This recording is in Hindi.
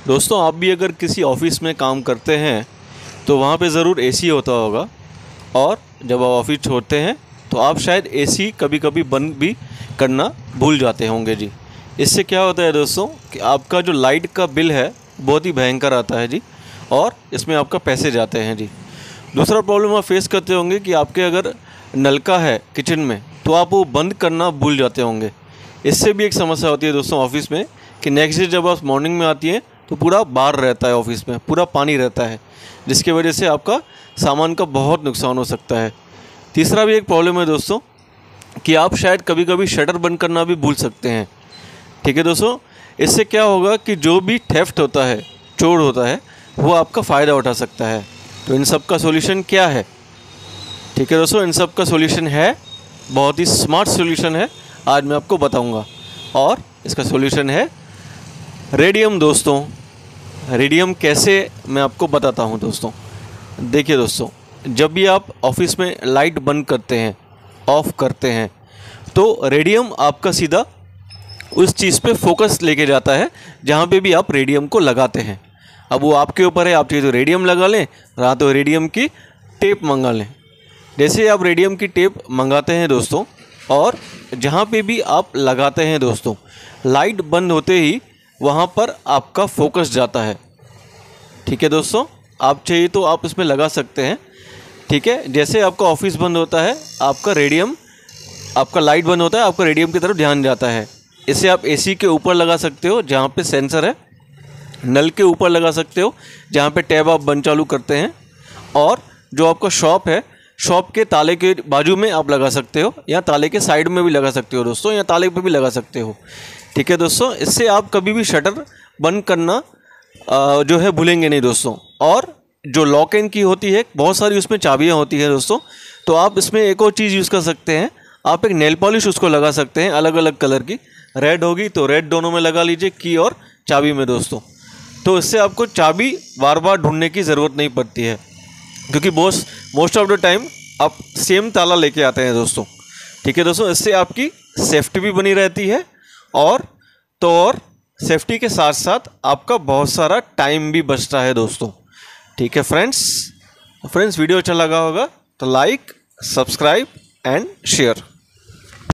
दोस्तों, आप भी अगर किसी ऑफ़िस में काम करते हैं तो वहाँ पे ज़रूर एसी होता होगा। और जब आप ऑफ़िस छोड़ते हैं तो आप शायद एसी कभी कभी बंद भी करना भूल जाते होंगे जी। इससे क्या होता है दोस्तों, कि आपका जो लाइट का बिल है, बहुत ही भयंकर आता है जी, और इसमें आपका पैसे जाते हैं जी। दूसरा प्रॉब्लम आप फेस करते होंगे कि आपके अगर नलका है किचन में तो आप वो बंद करना भूल जाते होंगे। इससे भी एक समस्या होती है दोस्तों ऑफ़िस में, कि नेक्स्ट डे जब आप मॉर्निंग में आती हैं तो पूरा बाहर रहता है ऑफ़िस में, पूरा पानी रहता है, जिसकी वजह से आपका सामान का बहुत नुकसान हो सकता है। तीसरा भी एक प्रॉब्लम है दोस्तों, कि आप शायद कभी कभी शटर बंद करना भी भूल सकते हैं। ठीक है दोस्तों? इससे क्या होगा कि जो भी थेफ्ट होता है, चोर होता है, वो आपका फ़ायदा उठा सकता है। तो इन सब का सोल्यूशन क्या है? ठीक है दोस्तों, इन सब का सोल्यूशन है, बहुत ही स्मार्ट सोल्यूशन है, आज मैं आपको बताऊँगा। और इसका सोल्यूशन है रेडियम दोस्तों। रेडियम कैसे मैं आपको बताता हूँ दोस्तों। देखिए दोस्तों, जब भी आप ऑफ़िस में लाइट बंद करते हैं, ऑफ़ करते हैं तो रेडियम आपका सीधा उस चीज़ पे फोकस लेके जाता है जहाँ पे भी आप रेडियम को लगाते हैं। अब वो आपके ऊपर है, आप चाहिए तो रेडियम लगा लें रहा तो रेडियम की टेप मंगा लें। जैसे आप रेडियम की टेप मंगाते हैं दोस्तों, और जहाँ पे भी आप लगाते हैं दोस्तों, लाइट बंद होते ही वहाँ पर आपका फोकस जाता है। ठीक है दोस्तों? आप चाहिए तो आप इसमें लगा सकते हैं। ठीक है? जैसे आपका ऑफ़िस बंद होता है, आपका रेडियम आपका लाइट बंद होता है, आपका रेडियम की तरफ़ ध्यान जाता है। इसे आप एसी के ऊपर लगा सकते हो, जहाँ पे सेंसर है। नल के ऊपर लगा सकते हो, जहाँ पे टैब आप बंद चालू करते हैं। और जो आपका शॉप है शॉप के ताले के बाजू में आप लगा सकते हो, या ताले के साइड में भी लगा सकते हो दोस्तों, या ताले पे भी लगा सकते हो। ठीक है दोस्तों, इससे आप कभी भी शटर बंद करना जो है भूलेंगे नहीं दोस्तों। और जो लॉक एंड की होती है, बहुत सारी उसमें चाबियाँ होती हैं दोस्तों तो आप इसमें एक और चीज़ यूज़ कर सकते हैं। आप एक नेल पॉलिश उसको लगा सकते हैं अलग अलग कलर की। रेड होगी तो रेड दोनों में लगा लीजिए, की और चाबी में दोस्तों। तो इससे आपको चाबी बार बार ढूँढने की ज़रूरत नहीं पड़ती है। क्योंकि most most of the time आप सेम ताला लेके आते हैं दोस्तों। ठीक है दोस्तों, इससे आपकी सेफ्टी भी बनी रहती है और तो और सेफ्टी के साथ साथ आपका बहुत सारा टाइम भी बचता है दोस्तों। ठीक है फ्रेंड्स फ्रेंड्स वीडियो अच्छा लगा होगा तो लाइक सब्सक्राइब एंड शेयर